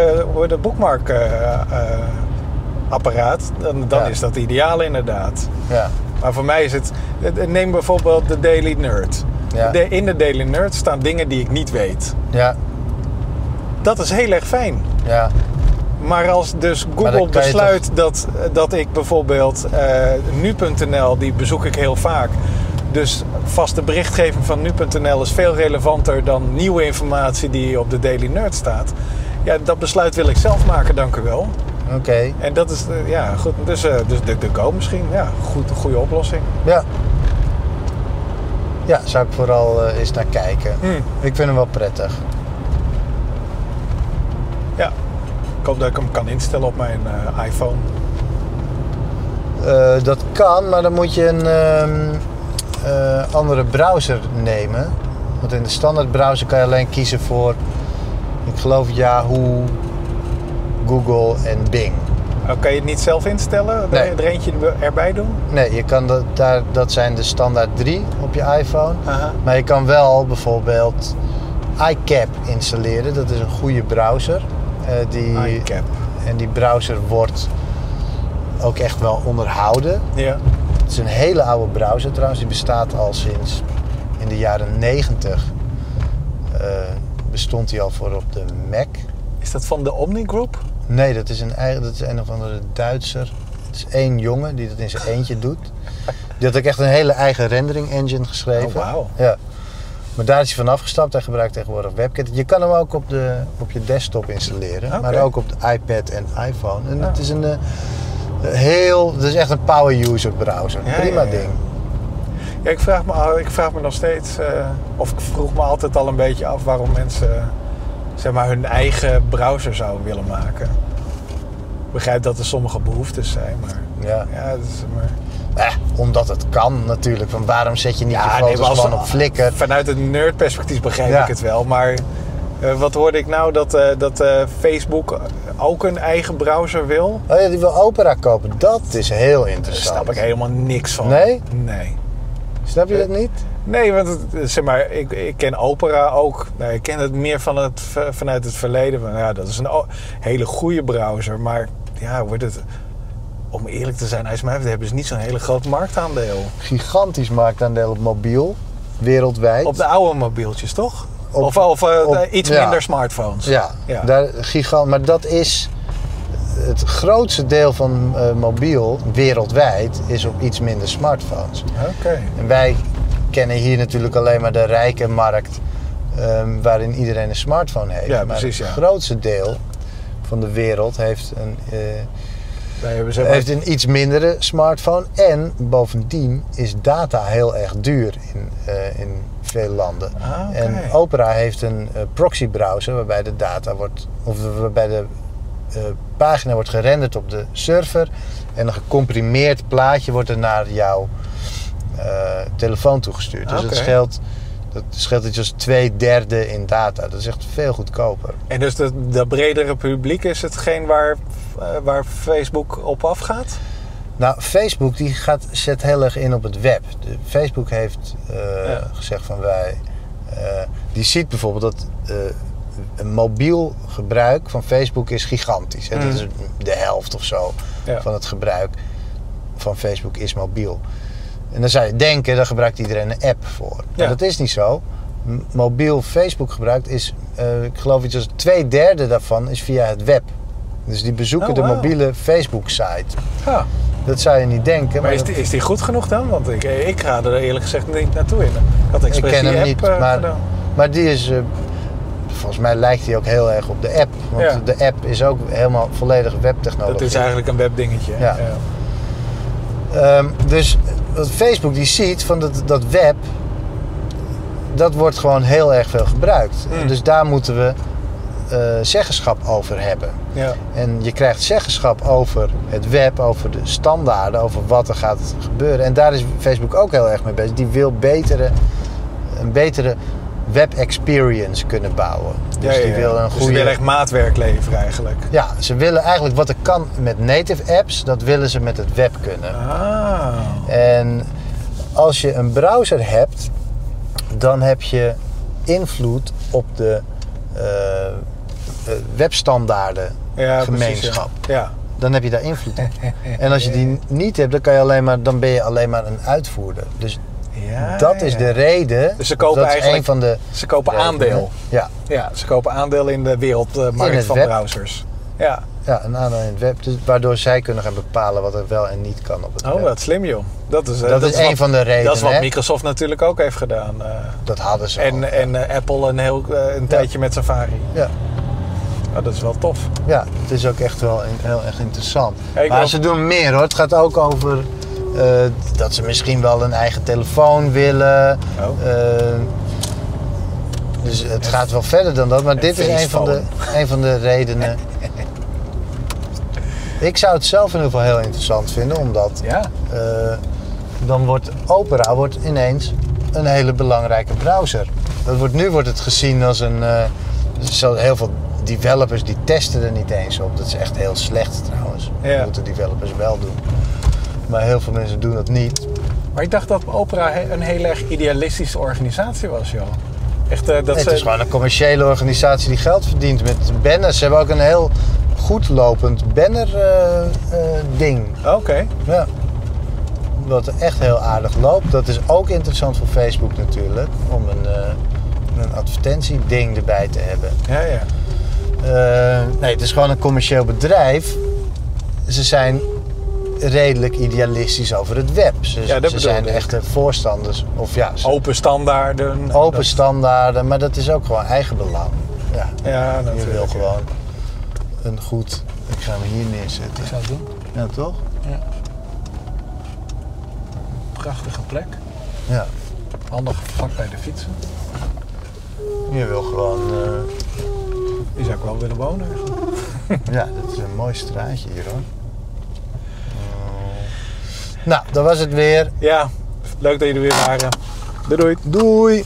de boekmarkapparaat, dan, dan Ja. is dat ideaal inderdaad. Ja. Maar voor mij is het, neem bijvoorbeeld de Daily Nerd. Ja. De, in de Daily Nerd staan dingen die ik niet weet. Ja. Dat is heel erg fijn. Ja. Maar als dus Google besluit dat, dat ik bijvoorbeeld eh, nu.nl, die bezoek ik heel vaak. Dus vaste berichtgeving van nu.nl is veel relevanter dan nieuwe informatie die op de Daily Nerd staat. Ja, dat besluit wil ik zelf maken, dank u wel. Oké. En dat is, eh, ja, goed. Dus, eh dus de, de Go misschien, ja, goed, goede oplossing. Ja. Ja, zou ik vooral eh, eens naar kijken. Hmm. Ik vind hem wel prettig. Ja, ik hoop dat ik hem kan instellen op mijn iPhone. Dat kan, maar dan moet je een ehm, eh, andere browser nemen. Want in de standaard browser kan je alleen kiezen voor, ik geloof Yahoo, Google en Bing. Oh, kan je het niet zelf instellen? Nee. Er eentje erbij doen? Nee, je kan dat, daar, dat zijn de standaard drie op je iPhone. Aha. Maar je kan wel bijvoorbeeld iCap installeren. Dat is een goede browser. Eh, die, iCap. En die browser wordt ook echt wel onderhouden. Ja. Het is een hele oude browser trouwens. Die bestaat al sinds in de jaren 90. Eh, bestond die al voor op de Mac. Is dat van de Omni Group? Nee, dat is een, eigen, dat is een of andere Duitser. Het is één jongen die dat in zijn eentje doet. Die had ook echt een hele eigen rendering engine geschreven. Oh, wauw. Ja. Maar daar is hij van afgestapt. Hij gebruikt tegenwoordig WebKit. Je kan hem ook op, de, op je desktop installeren. Maar ook op de iPad en iPhone. En Ja. het is een eh, heel... Het is echt een power user browser. Ja, Prima ja, ding. Ja, ik vraag me, ik vraag me nog steeds, eh, of ik vroeg me altijd al een beetje af waarom mensen zeg maar, hun eigen browser zouden willen maken. Ik begrijp dat er sommige behoeftes zijn, maar Ja. ja, dat is maar. Eh, omdat het kan natuurlijk. Van waarom zet je niet je foto's gewoon op Flickr? Vanuit het nerdperspectief begrijp Ja. ik het wel, maar eh, wat hoorde ik nou dat, eh, dat eh, Facebook ook een eigen browser wil? Oh ja, die wil Opera kopen. Dat is heel Daar interessant. snap ik helemaal niks van. Nee? Nee. Snap je dat niet? Nee, want het, zeg maar, ik, ik ken Opera ook. Nou, ik ken het meer van het, vanuit het verleden. Van, ja, dat is een hele goede browser. Maar ja, wordt het, om eerlijk te zijn, als mij hebben ze niet zo'n hele groot marktaandeel. Gigantisch marktaandeel op mobiel. Wereldwijd. Op de oude mobieltjes, toch? Op- of of eh, op- iets ja. minder smartphones. Ja, Ja. Daar, gigant, maar dat is het grootste deel van eh, mobiel wereldwijd is op iets minder smartphones. Oké. En wij kennen hier natuurlijk alleen maar de rijke markt ehm, waarin iedereen een smartphone heeft. Ja, maar precies, het ja. grootste deel van de wereld heeft een, eh, Wij hebben zeg maar, heeft een iets mindere smartphone. En bovendien is data heel erg duur in, eh, in veel landen. Ah. En Opera heeft een eh, proxy browser waarbij de data wordt, of waarbij de pagina wordt gerenderd op de server. En een gecomprimeerd plaatje wordt er naar jouw telefoon toegestuurd. Dus Oké. dat scheelt. Dat scheelt iets als twee derde in data. Dat is echt veel goedkoper. En dus dat, dat bredere publiek is hetgeen waar, eh, waar Facebook op afgaat? Nou, Facebook die gaat, zet heel erg in op het web. De, Facebook heeft eh, Ja. gezegd van wij... eh, die ziet bijvoorbeeld dat eh, een mobiel gebruik van Facebook is gigantisch. Mm. Dat is de helft of zo Ja. van het gebruik van Facebook is mobiel. En dan zou je denken, daar gebruikt iedereen een app voor. Maar Ja. dat is niet zo. M- Mobiel Facebook gebruikt is, eh, ik geloof iets als twee derde daarvan is via het web. Dus die bezoeken Oh, de mobiele Facebook-site. Ja. Dat zou je niet denken. Maar is die, is die goed genoeg dan? Want ik, ik ga er eerlijk gezegd niet naartoe in. Ik had ik ken hem app niet, eh, maar, gedaan. maar die is... eh, volgens mij lijkt die ook heel erg op de app. Want Ja. de app is ook helemaal volledig webtechnologie. Dat is eigenlijk een webdingetje. Ja. Ehm, dus wat Facebook die ziet van dat, dat web, dat wordt gewoon heel erg veel gebruikt. Mm. En Dus daar moeten we eh, zeggenschap over hebben. Ja. En je krijgt zeggenschap over het web, over de standaarden, over wat er gaat gebeuren. En daar is Facebook ook heel erg mee bezig. Die wil betere, een betere web experience kunnen bouwen. Dus Ja, ja, die ja. wil een Dus goede. ze willen echt maatwerk leveren eigenlijk. Ja, ze willen eigenlijk wat er kan met native apps, dat willen ze met het web kunnen. Ah. En als je een browser hebt, dan heb je invloed op de eh, webstandaarden Ja, gemeenschap. ja. ja. Dan heb je daar invloed op. En als je die [LAUGHS] niet hebt, dan, kan je alleen maar, dan ben je alleen maar een uitvoerder. Dus Ja, dat is de reden. Dus ze kopen dat eigenlijk- een van de Ze kopen redenen. aandeel. Ja, Ja, ze kopen aandeel in de wereldmarkt van web. browsers. Ja. ja, een aandeel in het web. Dus waardoor zij kunnen gaan bepalen wat er wel en niet kan op het Oh, web. wat slim joh. Dat is, eh, Dat is wat- een van de redenen. Dat is wat hè? Microsoft natuurlijk ook heeft gedaan. eh. Dat hadden ze al. en en eh, Apple een, heel, een tijdje met Safari. Ja. Oh, dat is wel tof. Ja, het is ook echt wel in- heel erg interessant. Ja, maar ze doen meer hoor. Het gaat ook over dat ze misschien wel een eigen telefoon willen. Oh. Eh, dus het gaat wel verder dan dat. Maar dit is een van, de, een van de redenen. Ik zou het zelf in ieder geval heel interessant vinden, omdat Ja. eh, dan wordt Opera wordt ineens een hele belangrijke browser. Dat wordt, nu wordt het gezien als een. eh, zo heel veel developers die testen er niet eens op. Dat is echt heel slecht trouwens. Ja. Dat moeten developers wel doen. Maar heel veel mensen doen dat niet. Maar ik dacht dat Opera een heel erg idealistische organisatie was, joh. Echt, eh, dat Nee, ze... het is gewoon een commerciële organisatie die geld verdient met banners. Ze hebben ook een heel goed lopend banner eh, eh, ding. Oké. Ja. wat echt heel aardig loopt. Dat is ook interessant voor Facebook natuurlijk. Om een, eh, een advertentieding erbij te hebben. Ja, ja. Nee, het is gewoon een commercieel bedrijf. Ze zijn redelijk idealistisch over het web. Ze, Ja, dat ze zijn ik. echte voorstanders. Of ja, ze- Open standaarden. open Dat- standaarden. Maar dat is ook gewoon eigenbelang. Ja, Ja, je natuurlijk. wil gewoon een goed... Ik ga hem hier neerzetten. Ik zou het doen. Ja, toch? Prachtige plek. Ja. Handig vlak bij de fietsen. Je wil gewoon... eh, Die zou ik wel willen wonen. eigenlijk. [LAUGHS] Ja, dat is een mooi straatje hier hoor. Nou, dat was het weer. Ja, leuk dat jullie er weer waren. Doei doei. Doei!